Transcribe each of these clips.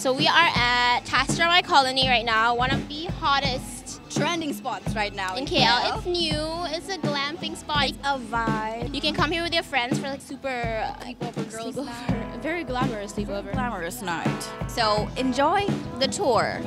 So we are at Castra By Colony right now, one of the hottest trending spots right now in KL. It's new. It's a glamping spot. It's a vibe. You can come here with your friends for like super sleepover girls sleepover. night. Very glamorous sleepover. Glamorous night. So enjoy the tour.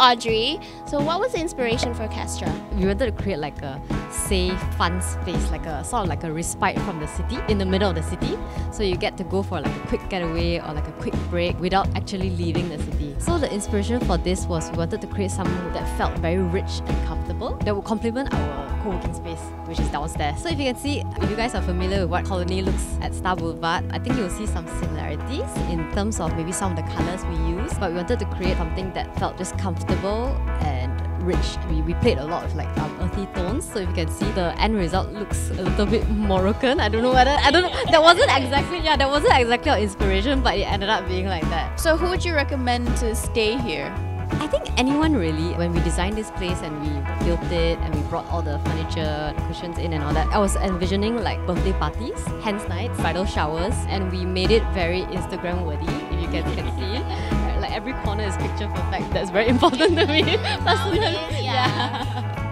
Audrey, so what was the inspiration for Castra? We wanted to create like a safe, fun space, like a sort of like a respite from the city, in the middle of the city. So you get to go for like a quick getaway or like a quick break without actually leaving the city. So the inspiration for this was we wanted to create something that felt very rich and comfortable that would complement our co-working space, which is downstairs. So if you can see, if you guys are familiar with what Colony looks at Star Boulevard, I think you'll see some similarities in terms of maybe some of the colours we use. But we wanted to create something that felt just comfortable and rich. We, we played a lot of like um, earthy tones, so if you can see, the end result looks a little bit Moroccan. I don't know whether I don't know. That wasn't exactly yeah, that wasn't exactly our inspiration, but it ended up being like that. So who would you recommend to stay here? I think anyone really, when we designed this place and we built it and we brought all the furniture, the cushions in and all that, I was envisioning like birthday parties, hens nights, bridal showers, and we made it very Instagram worthy, if you guys can see. Like every corner is picture perfect. That's very important to me personally. yeah.